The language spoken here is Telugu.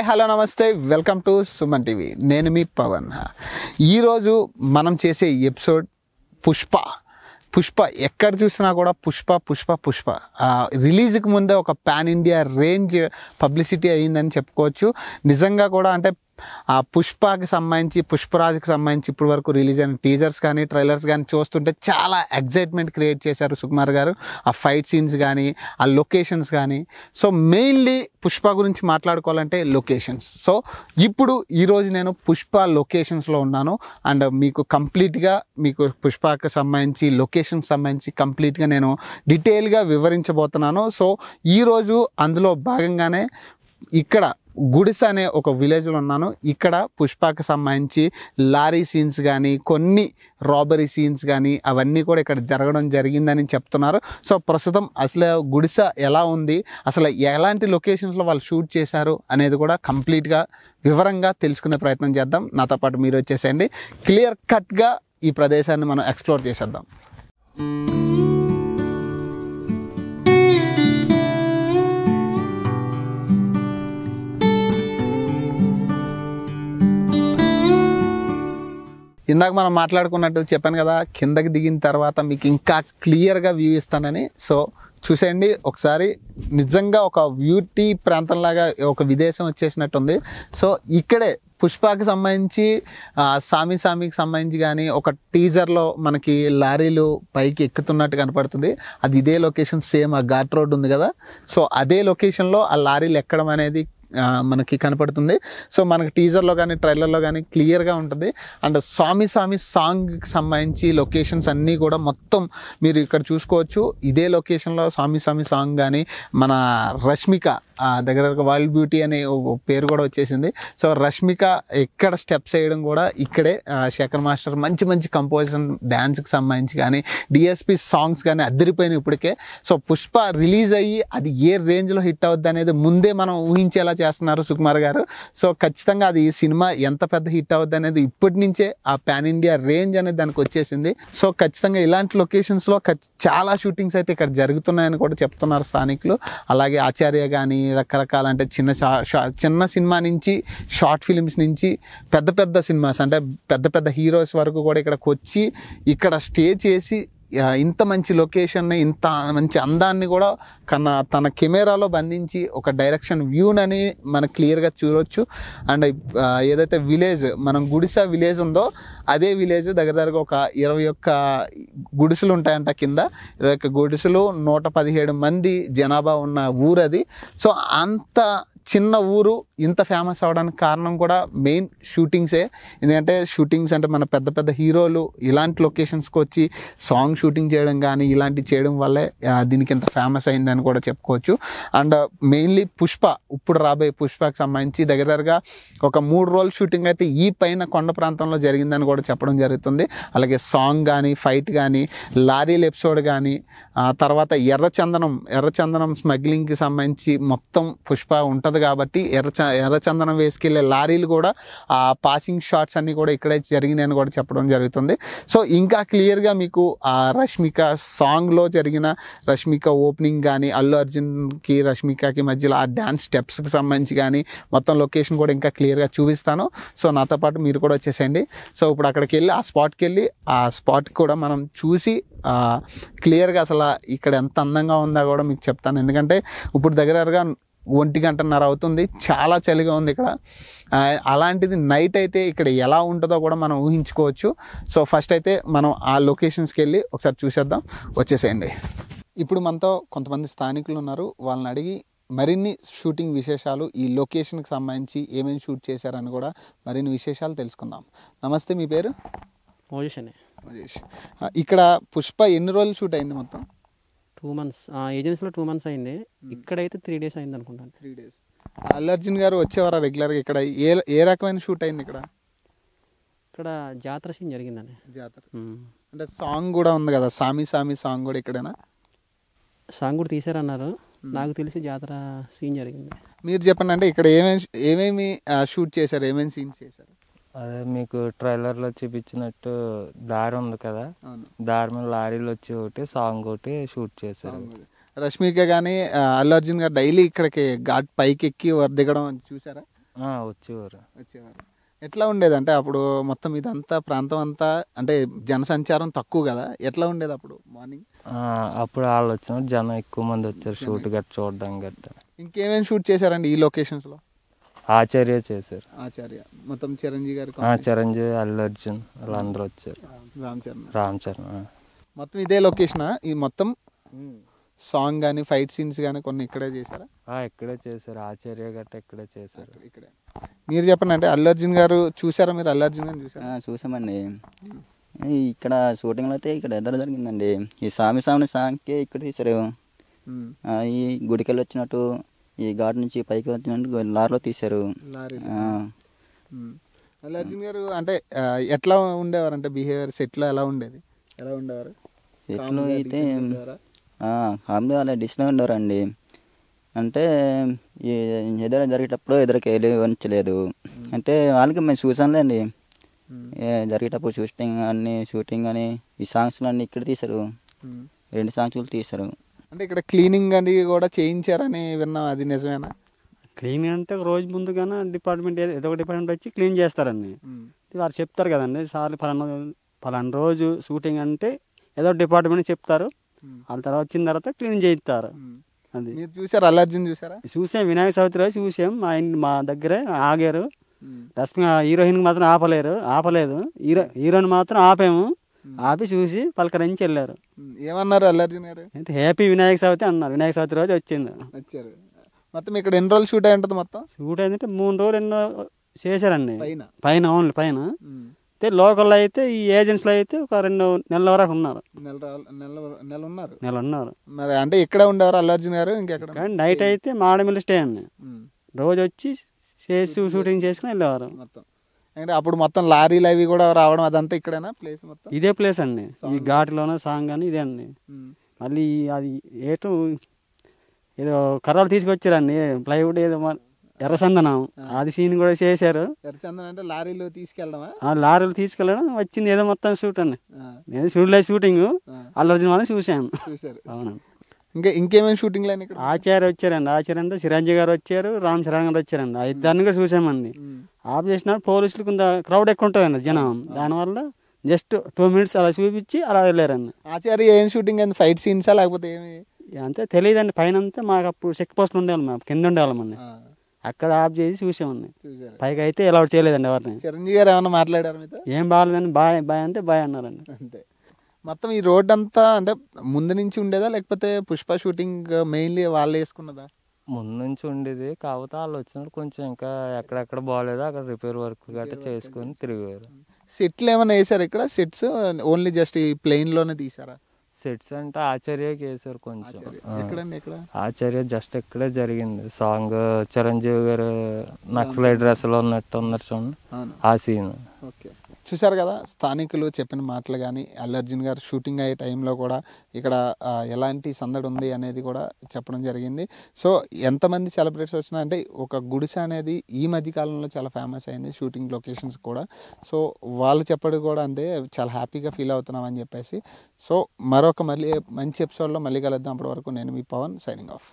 హాయ్ హలో నమస్తే. Welcome to Suman TV. నేను మీ పవన్. ఈరోజు మనం చేసే ఎపిసోడ్ పుష్ప. పుష్ప ఎక్కడ చూసినా కూడా పుష్ప పుష్ప పుష్ప. రిలీజ్కి ముందే ఒక పాన్ ఇండియా రేంజ్ పబ్లిసిటీ అయ్యిందని చెప్పుకోవచ్చు. నిజంగా కూడా అంటే ఆ పుష్పకి సంబంధించి పుష్పరాజ్కి సంబంధించి ఇప్పటి వరకు రిలీజ్ అయిన టీజర్స్ కానీ ట్రైలర్స్ కానీ చూస్తుంటే చాలా ఎగ్జైట్మెంట్ క్రియేట్ చేశారు సుకుమార్ గారు. ఆ ఫైట్ సీన్స్ కానీ ఆ లొకేషన్స్ కానీ. సో మెయిన్లీ పుష్ప గురించి మాట్లాడుకోవాలంటే లొకేషన్స్ సో ఇప్పుడు ఈరోజు నేను పుష్ప లొకేషన్స్లో ఉన్నాను. అండ్ మీకు కంప్లీట్గా మీకు పుష్పకి సంబంధించి లొకేషన్ సంబంధించి కంప్లీట్గా నేను డీటెయిల్గా వివరించబోతున్నాను. సో ఈరోజు అందులో భాగంగానే ఇక్కడ గుడిస అనే ఒక విలేజ్లో ఉన్నాను. ఇక్కడ పుష్పకి సంబంధించి లారీ సీన్స్ కానీ కొన్ని రాబరీ సీన్స్ కానీ అవన్నీ కూడా ఇక్కడ జరగడం జరిగిందని చెప్తున్నారు. సో ప్రస్తుతం అసలు గుడిస ఎలా ఉంది? అసలు ఎలాంటి లొకేషన్స్లో వాళ్ళు షూట్ చేశారు అనేది కూడా కంప్లీట్గా వివరంగా తెలుసుకునే ప్రయత్నం చేద్దాం. నాతో పాటు మీరు వచ్చేసేయండి. క్లియర్ కట్గా ఈ ప్రదేశాన్ని మనం ఎక్స్ప్లోర్ చేసేద్దాం. ఇందాక మనం మాట్లాడుకున్నట్టు చెప్పాను కదా కిందకి దిగిన తర్వాత మీకు ఇంకా క్లియర్గా వ్యూ ఇస్తానని. సో చూసేయండి. ఒకసారి నిజంగా ఒక బ్యూటీ ప్రాంతంలాగా ఒక విదేశం వచ్చేసినట్టుంది. సో ఇక్కడే పుష్పకి సంబంధించి సామి సామికి సంబంధించి కానీ ఒక టీజర్లో మనకి లారీలు పైకి ఎక్కుతున్నట్టు కనపడుతుంది. అది ఇదే లొకేషన్ సేమ్ ఆ ఘాట్ రోడ్ ఉంది కదా. సో అదే లొకేషన్లో ఆ లారీలు ఎక్కడం అనేది మనకి కనపడుతుంది. సో మనకి టీజర్లో కానీ ట్రైలర్లో కానీ క్లియర్గా ఉంటుంది. అండ్ స్వామి స్వామి సాంగ్కి సంబంధించి లొకేషన్స్ అన్నీ కూడా మొత్తం మీరు ఇక్కడ చూసుకోవచ్చు. ఇదే లొకేషన్లో స్వామి స్వామి సాంగ్ కానీ మన రష్మిక దగ్గర దగ్గర వరల్డ్ బ్యూటీ అనే పేరు కూడా వచ్చేసింది. సో రష్మిక ఎక్కడ స్టెప్స్ వేయడం కూడా ఇక్కడే శేఖర్ మాస్టర్ మంచి మంచి కంపోజిషన్ డ్యాన్స్కి సంబంధించి కానీ డిఎస్పి సాంగ్స్ కానీ అద్దరిపోయినాయి ఇప్పటికే. సో పుష్ప రిలీజ్ అయ్యి అది ఏ రేంజ్లో హిట్ అవుద్ది అనేది ముందే మనం ఊహించేలా చేస్తున్నారు సుకుమార్ గారు. సో ఖచ్చితంగా అది ఈ సినిమా ఎంత పెద్ద హిట్ అవుద్ది అనేది ఇప్పటి నుంచే ఆ పాన్ ఇండియా రేంజ్ అనేది దానికి వచ్చేసింది. సో ఖచ్చితంగా ఇలాంటి లొకేషన్స్లో చాలా షూటింగ్స్ అయితే ఇక్కడ జరుగుతున్నాయని కూడా చెప్తున్నారు స్థానికులు. అలాగే ఆచార్య కానీ రకరకాల అంటే చిన్న షా- చిన్న సినిమా నుంచి షార్ట్ ఫిలిమ్స్ నుంచి పెద్ద పెద్ద సినిమాస్ అంటే పెద్ద పెద్ద హీరోస్ వరకు కూడా ఇక్కడికి వచ్చి ఇక్కడ స్టే చేసి ఇంత మంచి లొకేషన్ని ఇంత మంచి అందాన్ని కూడా కన తన కెమెరాలో బంధించి ఒక డైరెక్షన్ వ్యూనని మనం క్లియర్గా చూడొచ్చు. అండ్ ఏదైతే విలేజ్ మనం గుడిసా విలేజ్ ఉందో అదే విలేజ్ దగ్గర దగ్గర ఒక ఇరవై ఒక్క గుడిసెలు ఉంటాయంట కింద. ఇరవై ఒక్క గుడిసెలు నూట పదిహేడు మంది జనాభా ఉన్న ఊరు అది సో అంత చిన్న ఊరు ఇంత ఫేమస్ అవడానికి కారణం కూడా మెయిన్ షూటింగ్సే ఎందుకంటే షూటింగ్స్ అంటే మన పెద్ద పెద్ద హీరోలు ఇలాంటి లొకేషన్స్కి వచ్చి సాంగ్ షూటింగ్ చేయడం కానీ ఇలాంటివి చేయడం వల్లే దీనికి ఇంత ఫేమస్ అయిందని కూడా చెప్పుకోవచ్చు. అండ్ మెయిన్లీ పుష్ప ఇప్పుడు రాబోయే పుష్పకి సంబంధించి దగ్గర దగ్గరగా ఒక మూడు రోజులు షూటింగ్ అయితే ఈ పైన కొండ ప్రాంతంలో జరిగిందని కూడా చెప్పడం జరుగుతుంది. అలాగే సాంగ్ కానీ ఫైట్ కానీ లారీల ఎపిసోడ్ కానీ ఆ తర్వాత ఎర్రచందనం ఎర్రచందనం స్మగ్లింగ్కి సంబంధించి మొత్తం పుష్ప ఉంటుంది. కాబట్టి ఎర్ర ఎర్రచందనం వేసుకెళ్ళే లారీలు కూడా ఆ పాసింగ్ షాట్స్ అన్నీ కూడా ఇక్కడే జరిగినాయని కూడా చెప్పడం జరుగుతుంది. సో ఇంకా క్లియర్గా మీకు ఆ రష్మిక సాంగ్లో జరిగిన రష్మిక ఓపెనింగ్ కానీ అల్లు అర్జున్కి రష్మికకి మధ్యలో ఆ డ్యాన్స్ స్టెప్స్కి సంబంధించి కానీ మొత్తం లొకేషన్ కూడా ఇంకా క్లియర్గా చూపిస్తాను. సో నాతో పాటు మీరు కూడా వచ్చేసేయండి. సో ఇప్పుడు అక్కడికి వెళ్ళి ఆ స్పాట్కి వెళ్ళి ఆ స్పాట్ కూడా మనం చూసి క్లియర్గా అసలు ఇక్కడ ఎంత అందంగా ఉందో కూడా మీకు చెప్తాను. ఎందుకంటే ఇప్పుడు దగ్గరగా ఒంటి గంటన్నర అవుతుంది. చాలా చలిగా ఉంది ఇక్కడ. అలాంటిది నైట్ అయితే ఇక్కడ ఎలా ఉంటుందో కూడా మనం ఊహించుకోవచ్చు. సో ఫస్ట్ అయితే మనం ఆ లొకేషన్స్కి వెళ్ళి ఒకసారి చూసేద్దాం. వచ్చేసేయండి. ఇప్పుడు మనతో కొంతమంది స్థానికులు ఉన్నారు. వాళ్ళని అడిగి మరిన్ని షూటింగ్ విశేషాలు ఈ లొకేషన్కి సంబంధించి ఏమేమి షూట్ చేశారని కూడా మరిన్ని విశేషాలు తెలుసుకుందాం. నమస్తే మీ పేరు? పొజిషనే మహేష్ ఆ, ఇక్కడ పుష్ప ఎన్ని రోజులు షూట్ అయింది మొత్తం? టూ మంత్స్ ఏజెన్సీలో టూ మంత్స్ అయింది. ఇక్కడైతే త్రీ డేస్ అయింది అనుకుంటాను త్రీ డేస్. అల్లు అర్జున్ గారు వచ్చేవారా రెగ్యులర్గా ఇక్కడ? ఏ ఏ రకమైన షూట్ అయింది ఇక్కడ? ఇక్కడ జాతర సీన్ జరిగిందని. జాతర. అంటే సాంగ్ కూడా ఉంది కదా సామి సామి సాంగ్ కూడా ఇక్కడేనా? సాంగ్ కూడా తీసారన్నారు నాకు తెలిసి జాతర సీన్ జరిగింది. మీరు చెప్పండి అంటే ఇక్కడ ఏమేమి ఏమేమి షూట్ చేశారు? ఏమేమి సీన్స్ చేశారు? అదే మీకు ట్రైలర్లో చూపించినట్టు దారి ఉంది కదా? దారి మీద లారీలు వచ్చి ఒకటి సాంగ్ ఒకటి షూట్ చేశారు. రష్మిక కానీ అల్లు అర్జున్ గారు డైలీ ఇక్కడికి ఘాట్ పైకి ఎక్కి వర్ దిగడం చూసారా? వచ్చేవారు. వచ్చేవారు. ఎట్లా ఉండేది? అంటే అప్పుడు మొత్తం ఇదంతా ప్రాంతం అంతా అంటే జనసంచారం తక్కువ కదా? ఎట్లా ఉండేది అప్పుడు మార్నింగ్? అప్పుడు వాళ్ళు వచ్చినప్పుడు జనం ఎక్కువ మంది వచ్చారు షూట్ గట్ట చూడడం గట్ట ఇంకేమేమి షూట్ చేశారండి ఈ లొకేషన్స్లో ఆచార్య చేశారు. ఆచార్య. మొత్తం చిరంజీవి గారి ఆ, చిరంజీవి అల్లు అర్జున్ వాళ్ళందరూ వచ్చారు. రామ్ చరణ్. రామ్ చరణ్ ఆ. మొత్తం ఇదే లొకేషన్ ఈ మొత్తం సాంగ్ కానీ ఫైట్ సీన్స్ కానీ కొన్ని ఇక్కడే చేశారా? ఆ, ఇక్కడే చేశారు. ఆచార్య గట్ట ఇక్కడే చేశారు. ఇక్కడే. మీరు చెప్పండి అంటే అల్లు అర్జున్ గారు చూసారా మీరు? అల్లు అర్జున్ గారిని చూసారా? ఆ, చూసామండి. ఈ ఇక్కడ షూటింగ్లో అయితే ఇక్కడ ఎదురు జరిగిందండి. ఈ స్వామి స్వామి సాంగ్కి ఇక్కడ తీశారు. ఆ, ఈ గుడికెళ్ళి వచ్చినట్టు ఈ ఘాట్ నుంచి పైకి వచ్చినట్టు లారీలో తీశారు. అర్జున్ గారు అంటే ఎట్లా ఉండేవారు? అంటే బిహేవియర్ సెట్లో ఎలా ఉండేది? ఎలా ఉండేవారు? కామెడీగా అయితే? ఫ్యామిలీ వాళ్ళ డిస్లో ఉండేవారండి. అంటే ఈ ఎదురు జరిగేటప్పుడు ఎదురుకి వెళ్ళి వంచలేదు అంటే వాళ్ళకి మేము చూసానులేండి జరిగేటప్పుడు షూటింగ్ అన్ని షూటింగ్ అని ఈ సాంగ్స్లు అన్ని ఇక్కడ తీశారు. రెండు సాంగ్స్లు తీశారు. అంటే ఇక్కడ క్లీనింగ్ అది కూడా చేయించారని విన్నాం. అది నిజమేనా? క్లీన్ అంటే రోజు ముందుగానే డిపార్ట్మెంట్ ఏదో ఒక డిపార్ట్మెంట్ వచ్చి క్లీన్ చేస్తారండి. వారు చెప్తారు కదండి సార్లు పలానా పలానా రోజు షూటింగ్ అంటే ఏదో డిపార్ట్మెంట్ చెప్తారు. వాళ్ళ తర్వాత వచ్చిన తర్వాత క్లీన్ చేయిస్తారు. అది. మీరు చూసారు? అల్లు అర్జున్ చూసారా? చూసాం వినాయక చవితి రోజు చూసాం. మా ఇంటి మా దగ్గరే ఆగారు. రశ్మి హీరోయిన్ మాత్రం ఆపలేరు ఆపలేదు. హీరో హీరోయిన్ మాత్రం ఆపాము. ఆపి చూసి పలకరించి వెళ్ళారు. ఏమన్నారు అల్లు అర్జున్ గారు అయితే హ్యాపీ వినాయక చవితి అన్నారు. వినాయక చవితి రోజు వచ్చిండు. వచ్చారు. మొత్తం ఇక్కడ ఎన్ని రోజులు షూట్ అయి ఉంటుంది మొత్తం? షూట్ ఏంటంటే మూడు రోజులు ఎన్నో చేశారండి. పైన? పైన ఓన్లీ పైన. అయితే లోకల్లో అయితే ఈ ఏజెంట్స్లో అయితే ఒక రెండు నెలల వరకు ఉన్నారు. నెల రా- నెల నెల ఉన్నారు? నెల ఉన్నారు. మరి అంటే ఇక్కడ ఉండేవారు అల్లు అర్జున్ గారు ఇంకెక్కడ? కానీ నైట్ అయితే మాడమిల్లి స్టే అండి. ఉమ్. రోజు వచ్చి చేసి షూటింగ్ చేసుకుని వెళ్ళేవారు. మొత్తం. అంటే అప్పుడు మొత్తం లారీలు అవి కూడా రావడం అదంతా ఇక్కడేనా ప్లేస్ మొత్తం? ఇదే ప్లేస్ అండి. ఈ ఘాటిలోనే సాంగ్ అని ఇదే అండి. ఉమ్. మళ్ళీ అది ఏటు ఏదో కర్రలు తీసుకొచ్చారండి. ప్లైవుడ్ ఏదో ఎర్రచందనం. అది సీన్ కూడా చేశారు. ఎర్రచందన్ అంటే లారీలు తీసుకెళ్ళడమా? ఆ లారీలు తీసుకెళ్ళడం వచ్చింది ఏదో మొత్తం షూట్ అండి. నేను చూడలేదు షూటింగ్. అల్లర్జున్ మాత్రం చూశాను. అవునండి ఇంకా ఇంకేమేమి షూటింగ్ ఆచార్య వచ్చారండి. ఆచార్య అంటే చిరంజీవి గారు వచ్చారు. రామ్ చరణ్ గారు వచ్చారండి. ఆ ఇద్దరిని కూడా చూసామండి ఉమ్. ఆఫ్ చేసినప్పుడు పోలీసులు కొంత క్రౌడ్ ఎక్కువ ఉంటుందండి జనం. దానివల్ల జస్ట్ టూ మినిట్స్ అలా చూపించి అలా వెళ్ళారండి ఆచార్య ఏం షూటింగ్ అయింది ఫైట్ సీన్సా లేకపోతే ఏమి? అంతే తెలియదండి. పైన అంతా మాకు అప్పుడు చెక్ పోస్టులు ఉండేవాళ్ళం మేము. కింద ఉండేవాళ్ళమండి ఆ, అక్కడ ఆఫ్ చేసి చూసామండి పైకి అయితే ఎలా చేయలేదండి ఎవరిని. చిరంజీవి గారు ఏమైనా మాట్లాడారు మీతో? ఏం బాగాలేదండి. బాయ్ బాయ్ అంటే బాయ్ అన్నారండి. అంతే. మొత్తం ఈ రోడ్ అంతా అంటే ముందు నుంచి ఉండేదా? లేకపోతే పుష్ప షూటింగ్ మెయిన్లీ వాళ్ళు వేసుకున్నదా? ముందు నుంచి ఉండేది కాకపోతే వాళ్ళు వచ్చినప్పుడు కొంచెం ఇంకా ఎక్కడెక్కడ బాగాలేదో అక్కడ రిపేర్ వర్క్ గట్రా చేసుకొని తిరిగారు సెట్లు ఏమైనా వేసారు ఇక్కడ? సెట్స్ ఓన్లీ జస్ట్ ఈ ప్లెయిన్లోనే తీసారా సెట్స్ అంటే ఆచార్యకి వేసారు కొంచెం. ఎక్కడండి ఎక్కడ ఆచార్య జస్ట్ ఇక్కడే జరిగింది. సాంగ్ చిరంజీవి గారు నక్సలైట్ డ్రెస్లో ఉన్నట్టు ఉన్నారు చూడండి. ఆ సీన్. చూశారు కదా స్థానికులు చెప్పిన మాటలు కానీ అల్లర్జున్ గారు షూటింగ్ అయ్యే టైంలో కూడా ఇక్కడ ఎలాంటి సందడి ఉంది అనేది కూడా చెప్పడం జరిగింది. సో ఎంతమంది సెలబ్రిటీస్ వచ్చినా అంటే ఒక గుడిసె అనేది ఈ మధ్య కాలంలో చాలా ఫేమస్ అయింది షూటింగ్ లొకేషన్స్ కూడా. సో వాళ్ళు చెప్పడం కూడా అంతే చాలా హ్యాపీగా ఫీల్ అవుతున్నాం అని చెప్పేసి. సో మరొక మళ్ళీ మంచి ఎపిసోడ్లో మళ్ళీ కలుద్దాం అప్పటి వరకు నేను మీ పవన్ సైనింగ్ ఆఫ్.